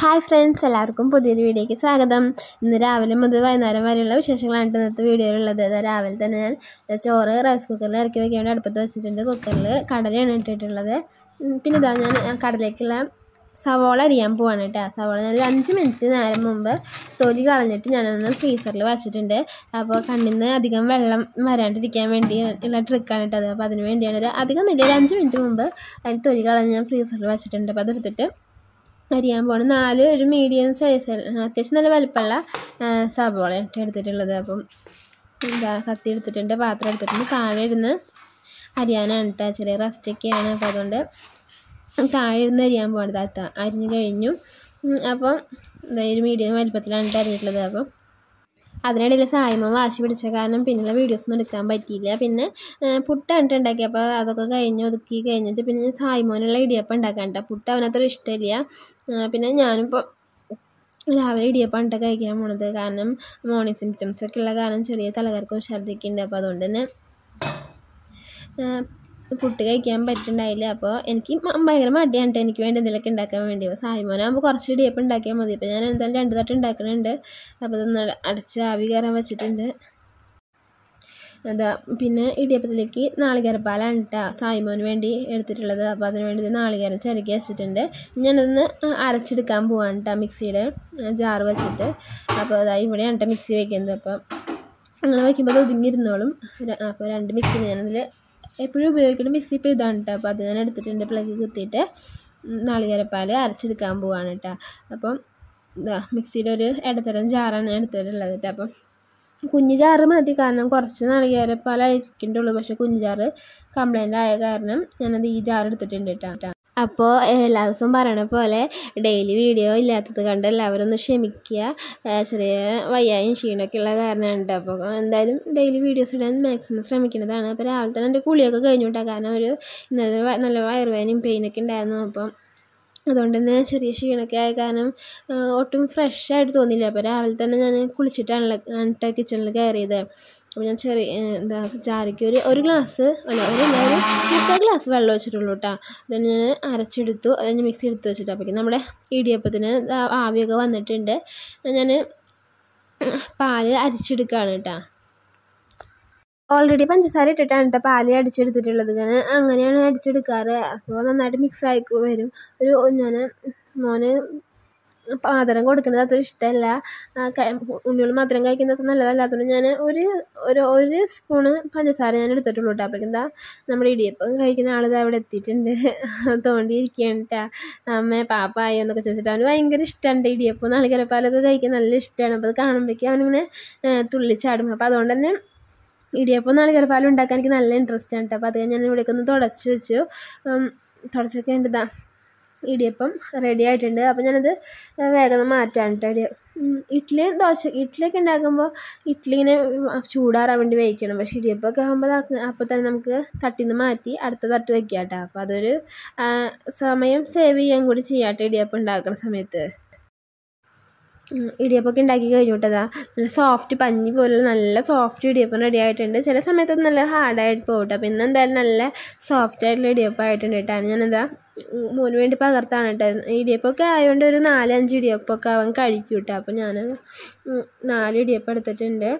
Hi friends എല്ലാവർക്കും പുതിയൊരു വീഡിയോയ്ക്ക് സ്വാഗതം. ഇന്ന് രാവിലെ മുതൽ വൈകുന്നേരം വരെയുള്ള വിശേഷങ്ങളാണ് ഇന്നത്തെ വീഡിയോയിലുള്ളത്. അതായത് രാവിലെ തന്നെ ഞാൻ ചോറ് റൈസ് കുക്കറിൽ ഇറക്കി വയ്ക്കാൻ വേണ്ടി അടുപ്പത്ത് വെച്ചിട്ടുണ്ട്. കുക്കറിൽ കടലയാണ് ഇട്ടിട്ടുള്ളത്. പിന്നെ ഇതാ ഞാൻ കടലേക്കുള്ള സവോള അരിയാൻ പോവാണ് കേട്ടോ. സവോള ഞാൻ ഒരു അഞ്ച് മിനിറ്റ് നേരം മുമ്പ് തൊലി കളഞ്ഞിട്ട് ഞാനൊന്ന് ഫ്രീസറിൽ വെച്ചിട്ടുണ്ട്. അപ്പോൾ കണ്ണിൽ നിന്ന് അധികം വെള്ളം വരാണ്ടിരിക്കാൻ വേണ്ടി ഉള്ള ട്രിക്കാണ് കേട്ടോ അത്. അപ്പോൾ അതിന് വേണ്ടിയാണ് ഒരു അധികം നില ഒരു അഞ്ച് മിനിറ്റ് മുമ്പ് അതിന് തൊലി കളഞ്ഞ് ഞാൻ ഫ്രീസറിൽ വെച്ചിട്ടുണ്ട്. അപ്പോൾ അതെടുത്തിട്ട് അരിയാൻ പോകണം നാല് ഒരു മീഡിയം സൈസ് അത്യാവശ്യം നല്ല വലിപ്പമുള്ള സബോള എടുത്തിട്ടുള്ളത്. അപ്പം എന്താ കത്തി എടുത്തിട്ടുണ്ട് പാത്രം എടുത്തിട്ടുണ്ട്. താഴെ ഇരുന്ന് അരിയാനാണ് കേട്ടോ ചെറിയ റസ്റ്റൊക്കെയാണ്. അപ്പോൾ അതുകൊണ്ട് താഴെ ഇരുന്ന് അരിയാൻ പോകണത് അരിഞ്ഞ് കഴിഞ്ഞു. അപ്പം ഒരു മീഡിയം വലിപ്പത്തിലാണ് കേട്ടോ അരിഞ്ഞിട്ടുള്ളത്. അപ്പം അതിനിടയിൽ സായ്മ വാശി പിടിച്ച കാരണം പിന്നെയുള്ള വീഡിയോസൊന്നും എടുക്കാൻ പറ്റിയില്ല. പിന്നെ പുട്ടാണ് ഉണ്ടാക്കി അപ്പോൾ അതൊക്കെ കഴിഞ്ഞ് ഒതുക്കി കഴിഞ്ഞിട്ട് പിന്നെ സായ്മോനുള്ള ഇടിയപ്പം ഉണ്ടാക്കാൻ കേട്ടോ പുട്ട് അവനത്ര ഇഷ്ടമില്ല. പിന്നെ ഞാനിപ്പോൾ രാവിലെ ഇടിയപ്പം ഇട്ട കഴിക്കാൻ പോണത് കാരണം മോർണിംഗ് സിംറ്റംസ് ഒക്കെ ഉള്ള കാരണം ചെറിയ തലകർക്കും ഛർദിക്കുന്നുണ്ട് അപ്പോൾ അതുകൊണ്ട് തന്നെ പുട്ട് കഴിക്കാൻ പറ്റുന്നുണ്ടായില്ല. അപ്പോൾ എനിക്ക് ഭയങ്കര മടിയാണ് എനിക്ക് വേണ്ടി എന്തെങ്കിലുമൊക്കെ ഉണ്ടാക്കാൻ വേണ്ടി. അപ്പോൾ സായ്മോനാകുമ്പോൾ കുറച്ച് ഇടിയപ്പം ഉണ്ടാക്കിയാൽ മതി. അപ്പോൾ ഞാൻ എന്തായാലും രണ്ട് തട്ട് ഉണ്ടാക്കുന്നുണ്ട് അപ്പോൾ ഇതൊന്ന് അട- അടച്ച് ആവി കയറാൻ വെച്ചിട്ടുണ്ട്. അതാ പിന്നെ ഇടിയപ്പത്തിലേക്ക് നാളികേരപ്പാലാണ് കേട്ടോ സായ്മോന് വേണ്ടി എടുത്തിട്ടുള്ളത്. അപ്പോൾ അതിന് വേണ്ടി നാളികേരം ചിരക്കി വെച്ചിട്ടുണ്ട്. ഞാനതൊന്ന് അരച്ചെടുക്കാൻ പോവാണ് കേട്ടോ മിക്സിയുടെ ജാറ് വെച്ചിട്ട്. അപ്പോൾ അതാ ഇവിടെയാണ് കേട്ടോ മിക്സി വയ്ക്കുന്നത് അപ്പം അങ്ങനെ വയ്ക്കുമ്പോൾ അത് ഒതുങ്ങിയിരുന്നോളും. അപ്പോൾ രണ്ട് മിക്സി ഞാനതിൽ എപ്പോഴും ഉപയോഗിക്കുന്ന മിക്സി ഇപ്പോൾ ഇതാണ് കേട്ടോ. അപ്പോൾ അത് ഞാൻ എടുത്തിട്ടുണ്ട്. പ്ലഗ് കുത്തിയിട്ട് നാളികരപ്പാൽ അരച്ചെടുക്കാൻ പോവാണ് കേട്ടോ. അപ്പം ഇതാ മിക്സിയുടെ ഒരു ഇടത്തരം ജാറാണ് എടുത്തിട്ടുള്ളത് കേട്ടോ. അപ്പം കുഞ്ഞു ജാറ് മതി. കാരണം കുറച്ച് നാളികരപ്പാലായിരിക്കേണ്ടുള്ളൂ പക്ഷേ കുഞ്ഞു ജാറ് കംപ്ലൈന്റ് ആയ കാരണം ഞാനത് ഈ ജാർ എടുത്തിട്ടുണ്ട് കേട്ടോ. അപ്പോൾ എല്ലാ ദിവസവും പറയണ പോലെ ഡെയിലി വീഡിയോ ഇല്ലാത്തത് കണ്ട് എല്ലാവരും ഒന്ന് ക്ഷമിക്കുക. ചെറിയ വയ്യായും ക്ഷീണമൊക്കെ ഉള്ള കാരണമാണ് അപ്പോൾ എന്തായാലും ഡെയിലി വീഡിയോസ് ഇടാൻ മാക്സിമം ശ്രമിക്കുന്നതാണ്. അപ്പോൾ രാവിലെ തന്നെ എന്റെ കുളിയൊക്കെ കഴിഞ്ഞു കേട്ടോ കാരണം ഒരു ഇന്നലെ നല്ല വയറുവേദനയും പെയിനൊക്കെ ഉണ്ടായിരുന്നു. അപ്പം അതുകൊണ്ട് തന്നെ ചെറിയ ക്ഷീണമൊക്കെ ആയ കാരണം ഒട്ടും ഫ്രഷ് ആയിട്ട് തോന്നിയില്ല. അപ്പോൾ രാവിലെ തന്നെ ഞാൻ കുളിച്ചിട്ടാണല്ലോ കിച്ചണിൽ കയറിയത്. അപ്പോൾ ഞാൻ ചെറിയ എന്താ ചാരയ്ക്ക് ഒരു ഒരു ഗ്ലാസ് അല്ല ഒരു ഒരു മുക്കാൽ ഗ്ലാസ് വെള്ളം വെച്ചിട്ടുള്ളൂ കേട്ടോ. അതിന് ഞാൻ അരച്ചെടുത്തു അത് ഞാൻ മിക്സി എടുത്ത് വെച്ചിട്ട് നമ്മുടെ ഇടിയപ്പത്തിന് ആവിയൊക്കെ വന്നിട്ടുണ്ട്. ഞാൻ പാൽ അരിച്ചെടുക്കുകയാണ് കേട്ടോ. ഓൾറെഡി പഞ്ചസാര ഇട്ടിട്ടാണ് കേട്ടോ പാൽ അടിച്ചെടുത്തിട്ടുള്ളത്. ഞാൻ അങ്ങനെയാണ് അടിച്ചെടുക്കാറ്. അപ്പോൾ നന്നായിട്ട് മിക്സ് ആയി വരും. ഒരു ഞാൻ മോന് പാത്രം കൊടുക്കുന്നത് അത്ര ഇഷ്ടമല്ല ഉണ്ണികൾ മാത്രം കഴിക്കുന്നത് അത്ര നല്ലതല്ല. അതുകൊണ്ട് ഞാൻ ഒരു ഒരു ഒരു സ്പൂണ് പഞ്ചസാര ഞാൻ എടുത്തിട്ടുള്ളൂ കേട്ടോ. അപ്പോൾ എന്താ നമ്മുടെ ഇടിയപ്പം കഴിക്കുന്ന ആളിത് അവിടെ എത്തിയിട്ടുണ്ട്. തോണ്ടിയിരിക്കുകയാണ് കേട്ടോ അമ്മ പാപ്പായോ എന്നൊക്കെ ചോദിച്ചിട്ട് അവന് ഭയങ്കര ഇഷ്ടമുണ്ട് ഇടിയപ്പം. നാളികരപ്പാലൊക്കെ കഴിക്കാൻ നല്ല ഇഷ്ടമാണ് അപ്പോൾ അത് കാണുമ്പോഴേക്കും അവനിങ്ങനെ തുള്ളിച്ചാടും അപ്പോൾ അതുകൊണ്ട് തന്നെ ഇടിയപ്പം നാളികേരപ്പാലും ഉണ്ടാക്കാൻ എനിക്ക് നല്ല ഇൻട്രസ്റ്റ് ആണ് കേട്ടോ. അപ്പോൾ അത് ഞാൻ ഇവിടേക്ക് ഒന്ന് തുടച്ച് വെച്ചു. തുടച്ചൊക്കെ ഉണ്ട് ഇടിയപ്പം റെഡി ആയിട്ടുണ്ട്. അപ്പോൾ ഞാനത് വേഗം മാറ്റാൻ കേട്ടോ ഇഡ്ഡലി ദോശ ഇഡ്ഡലിയൊക്കെ ഉണ്ടാക്കുമ്പോൾ ഇഡ്ഡലിനെ ചൂടാറാൻ വേണ്ടി വേവിക്കണം. പക്ഷേ ഇടിയപ്പമൊക്കെ ആകുമ്പോൾ അപ്പോൾ തന്നെ നമുക്ക് തട്ടിൽ നിന്ന് മാറ്റി അടുത്ത തട്ട് വെക്കാം കേട്ടോ അപ്പോൾ അതൊരു സമയം സേവ് ചെയ്യാൻ കൂടി ചെയ്യാം കേട്ടോ ഇടിയപ്പം ഉണ്ടാക്കുന്ന സമയത്ത്. ഇടിയപ്പമൊക്കെ ഉണ്ടാക്കി കഴിഞ്ഞു കേട്ടതാണ് നല്ല സോഫ്റ്റ് പഞ്ഞി പോലെ നല്ല സോഫ്റ്റ് ഇടിയപ്പം റെഡി ആയിട്ടുണ്ട്. ചില സമയത്ത് നല്ല ഹാർഡായിട്ട് പോകും കേട്ടോ പിന്നെ എന്തായാലും നല്ല സോഫ്റ്റ് ആയിട്ടുള്ള ഇടിയപ്പം ആയിട്ടുണ്ട് കേട്ടോ. ഞാനെന്താ മോന് വേണ്ടി പകർത്താണ് കേട്ടോ. ഇടിയപ്പമൊക്കെ ആയതുകൊണ്ട് ഒരു നാലഞ്ച് ഇടിയപ്പമൊക്കെ അവൻ കഴിക്കും കേട്ടോ. അപ്പോൾ ഞാൻ നാല് ഇടിയപ്പം എടുത്തിട്ടുണ്ട്.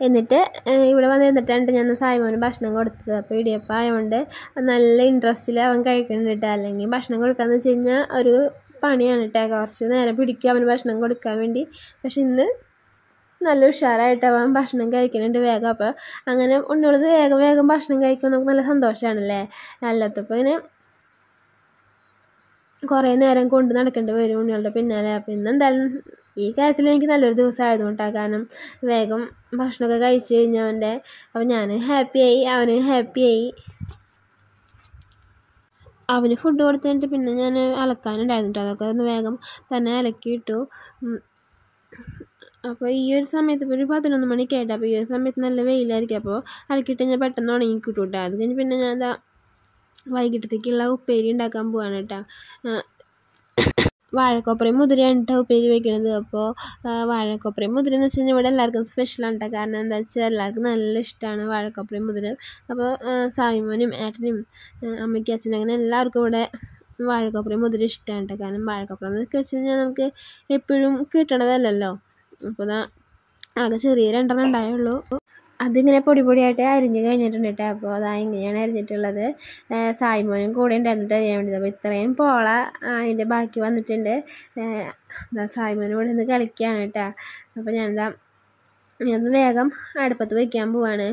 എന്നിട്ട് ഇവിടെ വന്ന് നിന്നിട്ടാണ് ഞാൻ സായ്മോന് ഭക്ഷണം കൊടുത്തത്. അപ്പോൾ ഇടിയപ്പം ആയതുകൊണ്ട് നല്ല ഇൻട്രസ്റ്റിൽ അവൻ കഴിക്കുന്നുണ്ട് കേട്ടോ. അല്ലെങ്കിൽ ഭക്ഷണം കൊടുക്കാന്ന് വെച്ച് കഴിഞ്ഞാൽ ഒരു പണിയാണ് കേട്ടോ കുറച്ച് നേരം പിടിക്കുക അവന് ഭക്ഷണം കൊടുക്കാൻ വേണ്ടി. പക്ഷെ ഇന്ന് നല്ല ഉഷാറായിട്ട് അവൻ ഭക്ഷണം കഴിക്കുന്നുണ്ട് വേഗം. അപ്പോൾ അങ്ങനെ ഉണ്ണുള്ളത് വേഗം വേഗം ഭക്ഷണം കഴിക്കുമ്പോൾ നമുക്ക് നല്ല സന്തോഷമാണല്ലേ? അല്ലാത്തപ്പോൾ ഇങ്ങനെ കുറേ നേരം കൊണ്ട് നടക്കേണ്ടി വരും ഉണ്ണികളുടെ പിന്നാലെ. അപ്പോൾ ഇന്ന് എന്തായാലും ഈ കാര്യത്തിൽ എനിക്ക് നല്ലൊരു ദിവസമായിരുന്നു കേട്ടോ കാരണം വേഗം ഭക്ഷണമൊക്കെ കഴിച്ച് കഴിഞ്ഞവന്റെ അപ്പം ഞാൻ ഹാപ്പിയായി അവന് ഹാപ്പിയായി അവന് ഫുഡ് കൊടുത്തിട്ട് പിന്നെ ഞാൻ അലക്കാനുണ്ടായിരുന്നു അതൊക്കെ ഒന്ന് വേഗം തന്നെ അലക്കിയിട്ടു. അപ്പോൾ ഈ ഒരു സമയത്ത് ഇപ്പോൾ ഒരു പതിനൊന്ന് മണിക്കായിട്ട് അപ്പോൾ ഈ ഒരു സമയത്ത് നല്ല വെയിലായിരിക്കും. അപ്പോൾ അലക്കിയിട്ട് ഞാൻ പെട്ടെന്ന് ഉണങ്ങി കിട്ടും കേട്ടോ അത് കഴിഞ്ഞ് പിന്നെ ഞാൻ എന്താ വൈകിട്ടത്തേക്കുള്ള ഉപ്പേരി ഉണ്ടാക്കാൻ പോവാണ് കേട്ടോ വാഴക്കൊപ്പറയും മുതിരയാണ് കേട്ടോ ഉപ്പേരി വെക്കണത്. അപ്പോൾ വാഴക്കൊപ്രയും മുതിര എന്ന് വെച്ച് കഴിഞ്ഞാൽ ഇവിടെ എല്ലാവർക്കും സ്പെഷ്യലാണ് കേട്ടോ കാരണം എന്താ വെച്ചാൽ എല്ലാവർക്കും നല്ല ഇഷ്ടമാണ് വാഴക്കൊപ്രയും മുതിര. അപ്പോൾ സായിമോനും ഏട്ടനും അമ്മയ്ക്കും അച്ഛനും അങ്ങനെ എല്ലാവർക്കും ഇവിടെ വാഴക്കൊപ്രയും മുതിര ഇഷ്ടമാണ് കേട്ടോ കാരണം വാഴക്കൊപ്ര എന്നൊക്കെ വെച്ച് കഴിഞ്ഞാൽ നമുക്ക് എപ്പോഴും കിട്ടണതല്ലല്ലോ. അപ്പോൾ ആകെ ചെറിയ രണ്ടെണ്ണം ഉണ്ടായുള്ളൂ. അതിങ്ങനെ പൊടി പൊടിയായിട്ട് അരിഞ്ഞ് കഴിഞ്ഞിട്ടുണ്ട് കേട്ടോ. അപ്പോൾ അതാ ഇങ്ങനെയാണ് അരിഞ്ഞിട്ടുള്ളത്. സായ്മോനും കൂടെ ഉണ്ടായിരുന്നിട്ട് അറിയാൻ വേണ്ടിയത് അപ്പോൾ ഇത്രയും പോള അതിന്റെ ബാക്കി വന്നിട്ടുണ്ട്. സായ്മോനും ഇവിടെ നിന്ന് കളിക്കുകയാണ് കേട്ടോ. അപ്പോൾ ഞാനെന്താ ഞാനത് വേഗം അടുപ്പത്ത് വയ്ക്കാൻ പോവാണ്.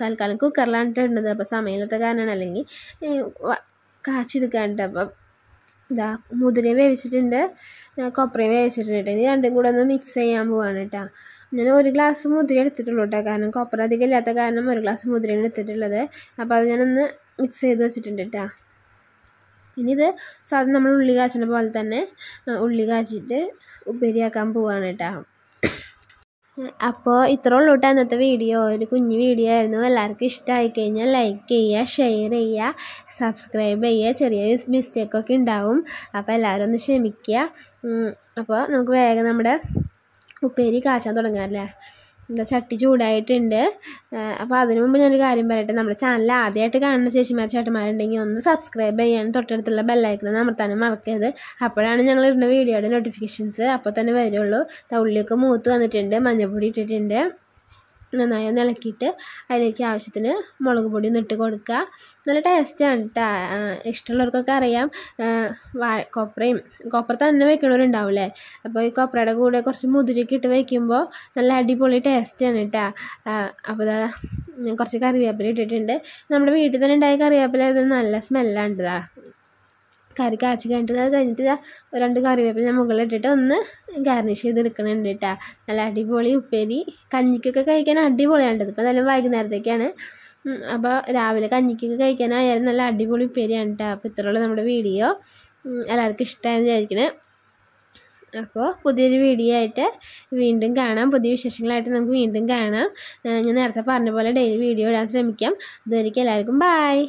തൽക്കാലം കുക്കറിലാണ് ഇട്ടിരുന്നത് അപ്പോൾ സമയമില്ലാത്ത കാരണമാണ്. അല്ലെങ്കിൽ കാച്ചെടുക്കാനുണ്ട് അപ്പം ഇതാ മുതിരയും വേവിച്ചിട്ടുണ്ട്. കൊപ്രയും വേവിച്ചിട്ടുണ്ട് ഇനി രണ്ടും കൂടെ ഒന്ന് മിക്സ് ചെയ്യാൻ പോവാണ് കേട്ടോ. ഞാൻ ഒരു ഗ്ലാസ് മുതിര എടുത്തിട്ടുള്ളൂ കേട്ടോ കാരണം കോപ്പർ അധികം ഇല്ലാത്ത കാരണം ഒരു ഗ്ലാസ് മുതിരയാണ് എടുത്തിട്ടുള്ളത്. അപ്പോൾ അത് ഞാനൊന്ന് മിക്സ് ചെയ്ത് വെച്ചിട്ടുണ്ട് കേട്ടോ ഇനി ഇത് സാധാരണ നമ്മൾ ഉള്ളി കാച്ചണ പോലെ തന്നെ ഉള്ളി കാച്ചിട്ട് ഉപ്പേരിയാക്കാൻ പോവാണ് കേട്ടോ അപ്പോൾ ഇത്ര ഉള്ളൂ കേട്ടോ ഇന്നത്തെ വീഡിയോ. ഒരു കുഞ്ഞു വീഡിയോ ആയിരുന്നു. എല്ലാവർക്കും ഇഷ്ടമായി കഴിഞ്ഞാൽ ലൈക്ക് ചെയ്യുക ഷെയർ ചെയ്യുക സബ്സ്ക്രൈബ് ചെയ്യുക. ചെറിയ മിസ്റ്റേക്കൊക്കെ ഉണ്ടാവും. അപ്പോൾ എല്ലാവരും ഒന്ന് ക്ഷമിക്കുക. അപ്പോൾ നമുക്ക് വേഗം നമ്മുടെ ഉപ്പേരി കാച്ചാൻ തുടങ്ങാമല്ലേ എന്താ ചട്ടി ചൂടായിട്ടുണ്ട്. അപ്പോൾ അതിനു മുമ്പ് ഞാനൊരു കാര്യം പറയട്ടെ. നമ്മുടെ ചാനൽ ആദ്യമായിട്ട് കാണുന്ന ചേച്ചിമാർ ചേട്ടന്മാരുണ്ടെങ്കിൽ ഒന്ന് സബ്സ്ക്രൈബ് ചെയ്യാനും തൊട്ടടുത്തുള്ള ബെല്ലൈക്കൺ അമർത്താനും മറക്കരുത്. അപ്പോഴാണ് ഞങ്ങൾ ഇടുന്ന വീഡിയോയുടെ നോട്ടിഫിക്കേഷൻസ് അപ്പോൾ തന്നെ വരുള്ളൂ. ഉള്ളിയൊക്കെ മൂത്ത് വന്നിട്ടുണ്ട് മഞ്ഞൾപ്പൊടി ഇട്ടിട്ടുണ്ട്. നന്നായി ഒന്ന് ഇളക്കിയിട്ട് അതിലേക്ക് ആവശ്യത്തിന് മുളക് പൊടി ഇട്ട് കൊടുക്കുക. നല്ല ടേസ്റ്റാണ് കേട്ടോ ഇഷ്ടമുള്ളവർക്കൊക്കെ അറിയാം. വാ കൊപ്രയും കൊപ്ര തന്നെ വെക്കണവരുണ്ടാവില്ലേ? അപ്പോൾ ഈ കൊപ്രയുടെ കൂടെ കുറച്ച് മുതിരൊക്കെ ഇട്ട് വയ്ക്കുമ്പോൾ നല്ല അടിപൊളി ടേസ്റ്റാണ് കേട്ടോ അപ്പോൾ ഞാൻ കുറച്ച് കറിവേപ്പില ഇട്ടിട്ടുണ്ട്. നമ്മുടെ വീട്ടിൽ തന്നെ ഉണ്ടായ കറിവേപ്പില നല്ല സ്മെല്ലാണ് ഇതാ കറി കാച്ചി കഴിഞ്ഞിട്ട് അത് കഴിഞ്ഞിട്ട് രണ്ട് കറിവേപ്പില ഞാൻ മുകളിൽ ഇട്ടിട്ട് ഒന്ന് ഗാർണിഷ് ചെയ്തെടുക്കണുണ്ട് കേട്ടോ നല്ല അടിപൊളി ഉപ്പേരി. കഞ്ഞിക്കൊക്കെ കഴിക്കാൻ അടിപൊളിയാണ് ഇപ്പോൾ നല്ല വൈകുന്നേരത്തേക്കാണ്. അപ്പോൾ രാവിലെ കഞ്ഞിക്കൊക്കെ കഴിക്കാനായാലും നല്ല അടിപൊളി ഉപ്പേരിയാണ് കേട്ടോ അപ്പോൾ ഇത്രയുള്ള നമ്മുടെ വീഡിയോ. എല്ലാവർക്കും ഇഷ്ടമായെന്ന് വിചാരിക്കണേ. അപ്പോൾ പുതിയൊരു വീഡിയോ ആയിട്ട് വീണ്ടും കാണാം. പുതിയ വിശേഷങ്ങളായിട്ട് നമുക്ക് വീണ്ടും കാണാം. ഞാൻ നേരത്തെ പറഞ്ഞ പോലെ ഡെയിലി വീഡിയോ ഇടാൻ ശ്രമിക്കാം. അതുവരെയ്ക്കും എല്ലാവർക്കും ബായ്